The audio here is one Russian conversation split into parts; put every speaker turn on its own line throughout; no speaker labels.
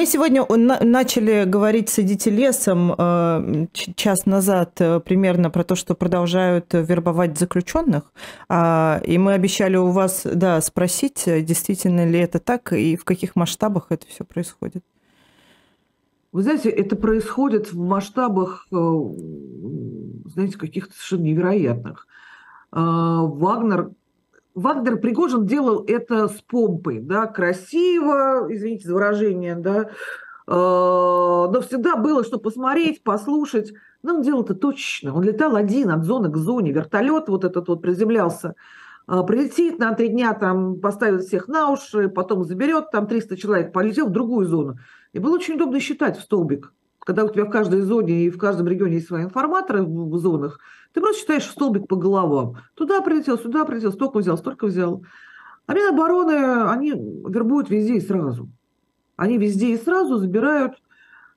Мы сегодня начали говорить с «Идите лесом» э, час назад э, примерно про то, что продолжают вербовать заключенных. А, и мы обещали у вас да, спросить, действительно ли это так и в каких масштабах это все происходит.
Вы знаете, это происходит в масштабах, э, знаете, каких-то совершенно невероятных. Вагнер Вагнер Пригожин делал это с помпой, да, красиво, извините за выражение, да, э, но всегда было, что посмотреть, послушать. Но он делал это точечно. Он летал один от зоны к зоне. Вертолет вот этот вот приземлялся, э, прилетит на три дня, там поставит всех на уши, потом заберет, там 300 человек, полетел в другую зону. И было очень удобно считать в столбик. Когда у тебя в каждой зоне и в каждом регионе есть свои информаторы в зонах, ты просто считаешь столбик по головам. Туда прилетел, сюда прилетел, столько взял, столько взял. А Минобороны, они вербуют везде и сразу. Они везде и сразу забирают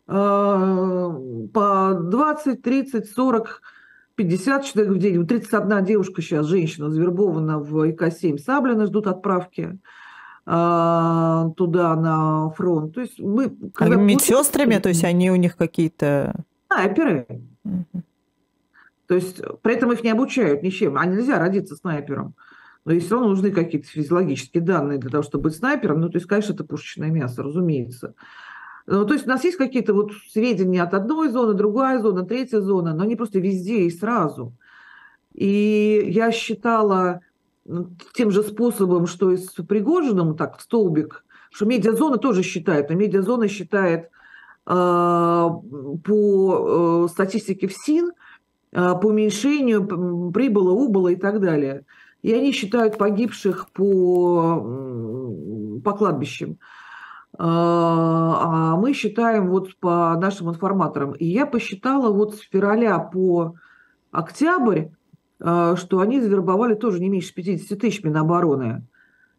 э, по 20, 30, 40, 50 человек в день. 31 девушка сейчас, женщина, завербована в ИК-7 Саблина, ждут отправки туда на фронт. То есть мы...
Когда медсестрами, то есть они у них какие-то...
Снайперы. Угу. То есть при этом их не обучают ничем. А нельзя родиться снайпером. Но если равно нужны какие-то физиологические данные для того, чтобы быть снайпером. Ну, то есть, конечно, это пушечное мясо, разумеется. Ну, то есть у нас есть какие-то вот сведения от одной зоны, другая зона, третья зона, но они просто везде и сразу. И я считала тем же способом, что и с Пригожиным, так, столбик, что медиазона тоже считает, но медиазона считает э, по э, статистике в СИН – Э, по уменьшению прибыла, убыла и так далее. И они считают погибших по, по кладбищам. А, а мы считаем вот по нашим информаторам. И я посчитала вот с февраля по октябрь, что они завербовали тоже не меньше 50 тысяч Минобороны.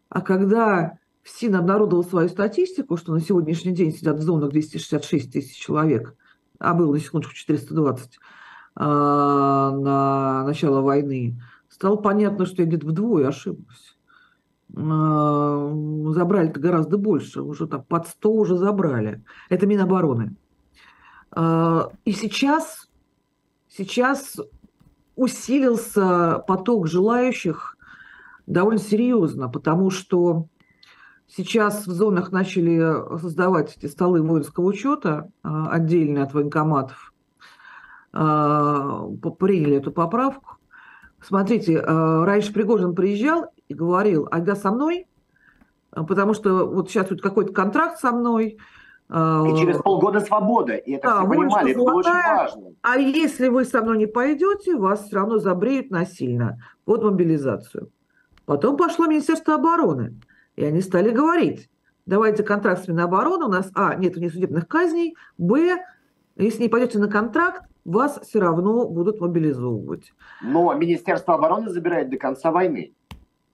А когда СИН обнародовал свою статистику, что на сегодняшний день сидят в зонах 266 тысяч человек, а было на секундочку 420, а, на начало войны, стало понятно, что я где-то вдвое ошиблась. А, забрали-то гораздо больше, уже так под 100 уже забрали. Это Минобороны. А, и сейчас, сейчас усилился поток желающих довольно серьезно, потому что сейчас в зонах начали создавать эти столы воинского учета, отдельные от военкоматов, а, приняли эту поправку. Смотрите, а, раньше Пригожин приезжал и говорил, айда со мной, а, потому что вот сейчас тут какой-то контракт со мной.
И через полгода свобода, и это да, все понимали, это было очень важно.
А если вы со мной не пойдете, вас все равно забреют насильно под мобилизацию. Потом пошло Министерство обороны, и они стали говорить, давайте контракт с Минобороны, у нас, а, нет внесудебных казней, б, если не пойдете на контракт, вас все равно будут мобилизовывать.
Но Министерство обороны забирает до конца войны.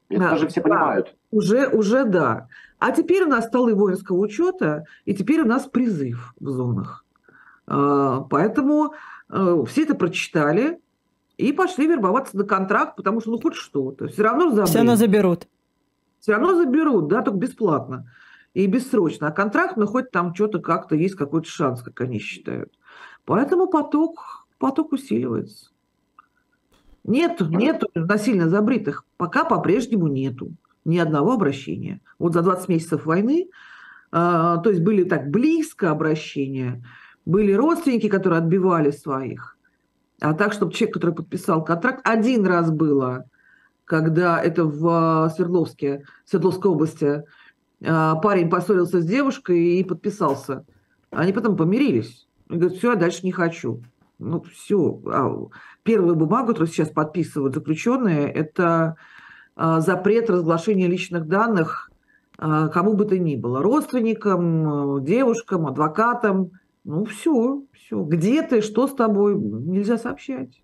Это да, же все понимают.
Да, уже, уже да. А теперь у нас столы воинского учета, и теперь у нас призыв в зонах. А, поэтому а, все это прочитали и пошли вербоваться на контракт, потому что ну хоть что-то. Все равно заберут.
Все равно заберут.
Все равно заберут, да, только бесплатно и бессрочно. А контракт, ну хоть там что-то как-то есть какой-то шанс, как они считают. Поэтому поток, поток усиливается. Нет, нет насильно забритых. Пока по-прежнему нету ни одного обращения. Вот за 20 месяцев войны, э, то есть были так близко обращения, были родственники, которые отбивали своих. А так, чтобы человек, который подписал контракт, один раз было, когда это в Свердловске, Свердловской области, э, парень поссорился с девушкой и подписался. Они потом помирились. Он говорит, все, я дальше не хочу. Ну, все. А первую бумагу, которую сейчас подписывают заключенные, это а, запрет разглашения личных данных а, кому бы то ни было. Родственникам, девушкам, адвокатам. Ну, все, все. Где ты, что с тобой, нельзя сообщать.